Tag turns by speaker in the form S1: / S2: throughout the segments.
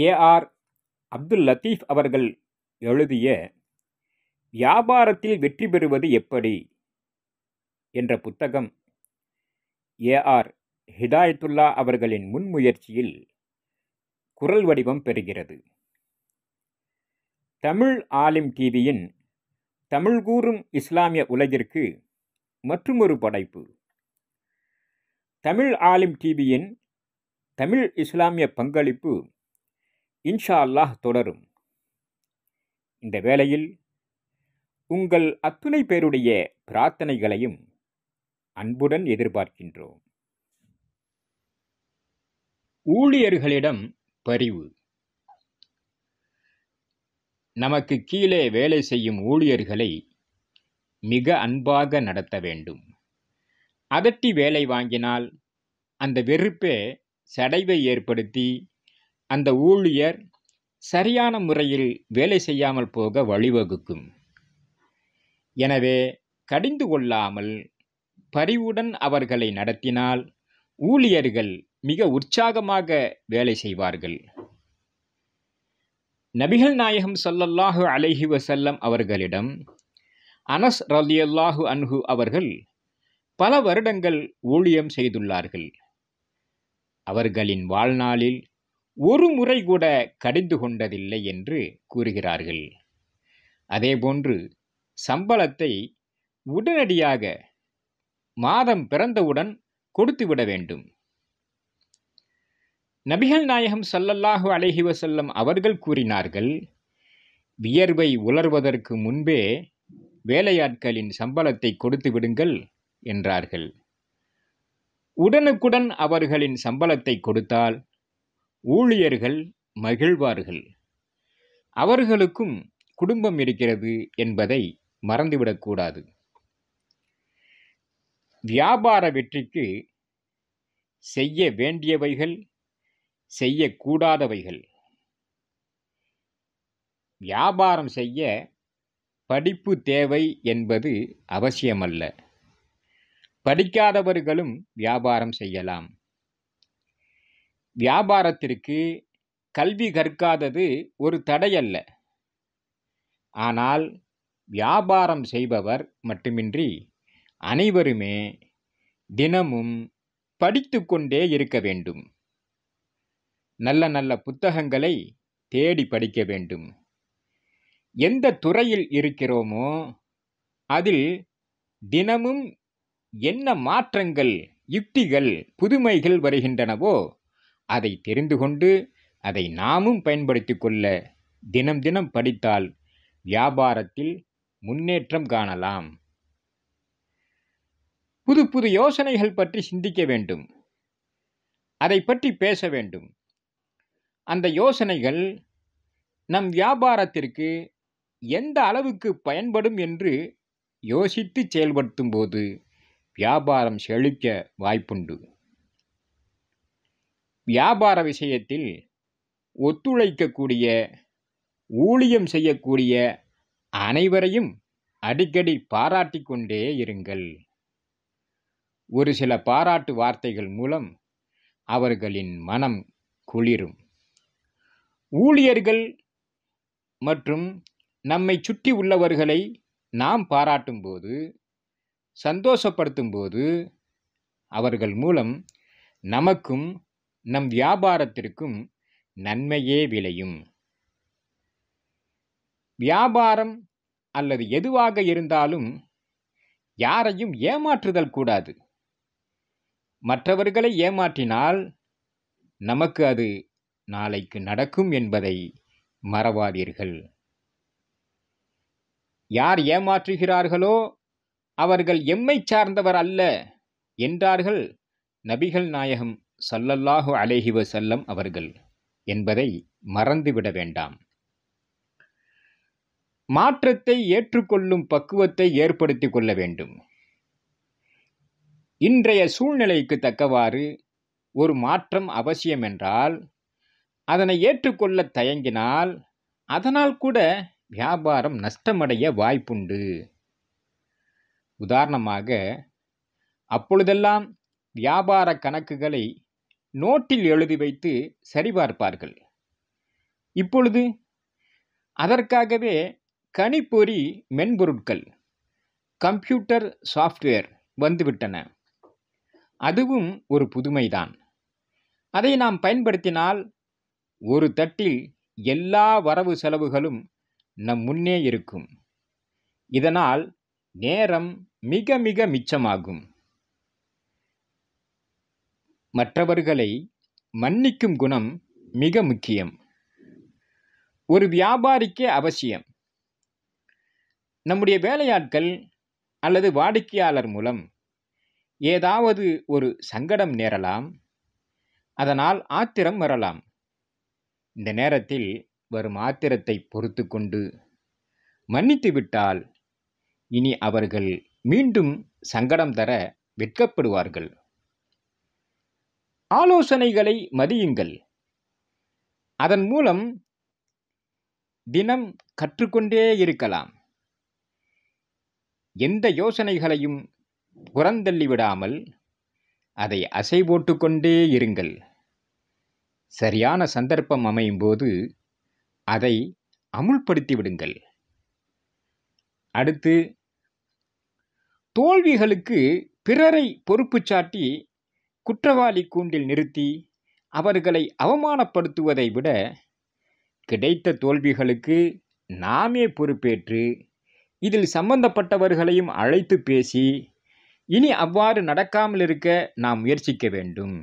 S1: A R Abdul Latif அவர்கள் எழுதிய வியாபாரத்தில் வெற்றி பெறுவது எப்படி? என்ற புத்தகம் ஏ ஆர் ஹிதாயத்துல்லா அவர்களின் முன்முயற்சியில் குரல் வடிவம் பெறுகிறது. தமிழ் ஆலிம் டிவியின் தமிழ் கூறும் இஸ்லாமிய உலகிற்கு மற்றுமொரு படைப்பு. தமிழ் ஆலிம் டிவியின் தமிழ் இஸ்லாமிய பங்களிப்பு இன்ஷா அல்லாஹ் தொடரும். இந்த வேளையில் உங்கள் அத்துணை பேருடைய பிரார்த்தனைகளையும் அன்புடன் எதிர்பார்க்கின்றோம். ஊழியர்களிடம் பரிவு. நமக்கு கீழே வேலை செய்யும் ஊழியர்களை மிக அன்பாக நடத்த வேண்டும். அதட்டி வேலை வாங்கினால் அந்த வெறுப்பே சடைவை ஏற்படுத்தி அந்த ஊழியர் சரியான முறையில் வேலை செய்யாமல் போக வழிவகுக்கும். எனவே கடிந்து கொள்ளாமல் பரிவுடன் அவர்களை நடத்தினால் ஊழியர்கள் மிக உற்சாகமாக வேலை செய்வார்கள். நபிகள் நாயகம் சொல்லல்லாஹு அலஹி வசல்லம் அவர்களிடம் அனஸ் ரலியல்லாஹு அன்ஹு அவர்கள் பல வருடங்கள் ஊழியம் செய்துள்ளார்கள். அவர்களின் வாழ்நாளில் ஒரு முறை கூட கடிந்து கொண்டதில்லை என்று கூறுகிறார்கள். அதேபோன்று சம்பளத்தை உடனடியாக மாதம் பிறந்தவுடன் கொடுத்துவிட வேண்டும். நபிகள் நாயகம் சல்லல்லாஹு அலைஹி வசல்லம் அவர்கள் கூறினார்கள் வியர்வை உலர்வதற்கு முன்பே வேலையாட்களின் சம்பளத்தை கொடுத்து விடுங்கள் என்றார்கள். உடனுக்குடன் அவர்களின் சம்பளத்தை கொடுத்தால் ஊழியர்கள் மகிழ்வார்கள். அவர்களுக்கும் குடும்பம் இருக்கிறது என்பதை மறந்துவிடக்கூடாது வியாபார வெற்றிக்கு செய்ய வேண்டியவைகள் செய்யக்கூடாதவைகள். வியாபாரம் செய்ய படிப்பு தேவை என்பது அவசியமல்ல. படிக்காதவர்களும் வியாபாரம் செய்யலாம். வியாபாரத்திற்கு கல்வி கற்காதது ஒரு தடையல்ல. ஆனால் வியாபாரம் செய்பவர் மட்டுமின்றி அனைவருமே தினமும் படித்து கொண்டே இருக்க வேண்டும். நல்ல நல்ல புத்தகங்களை தேடி படிக்க வேண்டும். எந்த துறையில் இருக்கிறோமோ அதில் தினமும் என்ன மாற்றங்கள் யுக்திகள் புதுமைகள் வருகின்றனவோ அதை தெரிந்து கொண்டு அதை நாமும் பயன்படுத்தி கொள்ள தினம் தினம் படித்தால் வியாபாரத்தில் முன்னேற்றம் காணலாம். புது புது யோசனைகள் பற்றி சிந்திக்க வேண்டும். அதை பற்றி பேச வேண்டும். அந்த யோசனைகள் நம் வியாபாரத்திற்கு எந்த அளவுக்கு பயன்படும் என்று யோசித்து செயல்படுத்தும் போது வியாபாரம் செழிக்க வாய்ப்புண்டு. வியாபார விஷயத்தில் ஒத்துழைக்கக்கூடிய ஊழியம் செய்யக்கூடிய அனைவரையும் அடிக்கடி பாராட்டி கொண்டே இருங்கள். ஒரு சில பாராட்டு வார்த்தைகள் மூலம் அவர்களின் மனம் குளிரும். ஊழியர்கள் மற்றும் நம்மை சுற்றி உள்ளவர்களை நாம் பாராட்டும்போது சந்தோஷப்படுத்தும்போது அவர்கள் மூலம் நமக்கும் நம் வியாபாரத்திற்கும் நன்மையே விளையும். வியாபாரம் அல்லது எதுவாக இருந்தாலும் யாரையும் ஏமாற்றுதல் கூடாது. மற்றவர்களை ஏமாற்றினால் நமக்கு அது நாளைக்கு நடக்கும் என்பதை மறவாதீர்கள். யார் ஏமாற்றுகிறார்களோ அவர்கள் எம்மை சார்ந்தவர் அல்ல என்றார்கள் நபிகள் நாயகம். சல்லல்லாஹு அலேஹி வசல்லம் அவர்கள் என்பதை மறந்துவிட வேண்டாம். மாற்றத்தை ஏற்றுக்கொள்ளும் பக்குவத்தை ஏற்படுத்தி கொள்ள வேண்டும். இன்றைய சூழ்நிலைக்கு தக்கவாறு ஒரு மாற்றம் அவசியம் என்றால் அதனை ஏற்றுக்கொள்ள தயங்கினால் அதனால் கூட வியாபாரம் நஷ்டமடைய வாய்ப்புண்டு. உதாரணமாக அப்பொழுதெல்லாம் வியாபார கணக்குகளை நோட்டில் எழுதி வைத்து சரிபார்ப்பார்கள். இப்பொழுது அதற்காகவே கணிப்பொறி மென்பொருட்கள் கம்ப்யூட்டர் சாஃப்ட்வேர் வந்துவிட்டன. அதுவும் ஒரு புதுமைதான். அதை நாம் பயன்படுத்தினால் ஒரு தட்டில் எல்லா வரவு செலவுகளும் நம் முன்னே இருக்கும். இதனால் நேரம் மிக மிக மிச்சமாகும். மற்றவர்களை மன்னிக்கும் குணம் மிக முக்கியம். ஒரு வியாபாரிக்கே அவசியம். நம்முடைய வேலையாட்கள் அல்லது வாடிக்கையாளர் மூலம் ஏதாவது ஒரு சங்கடம் நேரலாம். அதனால் ஆத்திரம் வரலாம். இந்த நேரத்தில் வரும் ஆத்திரத்தை பொறுத்து கொண்டு மன்னித்து விட்டால் இனி அவர்கள் மீண்டும் சங்கடம் தர வெட்கப்படுவார்கள். ஆலோசனைகளை மதியுங்கள். அதன் மூலம் தினம் கற்றுக்கொண்டே இருக்கலாம். எந்த யோசனைகளையும் புறந்தள்ளி விடாமல் அதை அசை போட்டுக்கொண்டே இருங்கள். சரியான சந்தர்ப்பம் அமையும் போது அதை அமுல்படுத்தி விடுங்கள். அடுத்து தோல்விகளுக்கு பிறரை பொறுப்பு சாட்டி குற்றவாளி கூண்டில் நிறுத்தி அவர்களை அவமானப்படுத்துவதை விட கிடைத்த தோல்விகளுக்கு நாமே பொறுப்பேற்று இதில் சம்பந்தப்பட்டவர்களையும் அழைத்து பேசி இனி அவ்வாறு நடக்காமல் இருக்க நாம் முயற்சிக்க வேண்டும்.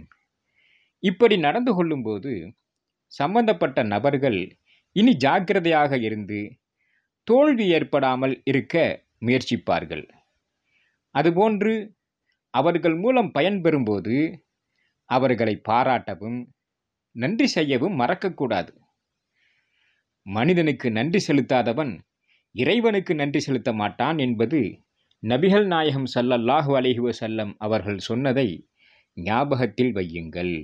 S1: இப்படி நடந்து கொள்ளும்போது சம்பந்தப்பட்ட நபர்கள் இனி ஜாக்கிரதையாக இருந்து தோல்வி ஏற்படாமல் இருக்க முயற்சிப்பார்கள். அதுபோன்று அவர்கள் மூலம் பயன்பெறும்போது அவர்களை பாராட்டவும் நன்றி செய்யவும் மறக்கக்கூடாது. மனிதனுக்கு நன்றி செலுத்தாதவன் இறைவனுக்கு நன்றி செலுத்த மாட்டான் என்பது நபிகள் நாயகம் சல்லல்லாஹு அலிஹுவ செல்லம் அவர்கள் சொன்னதை ஞாபகத்தில் வையுங்கள்.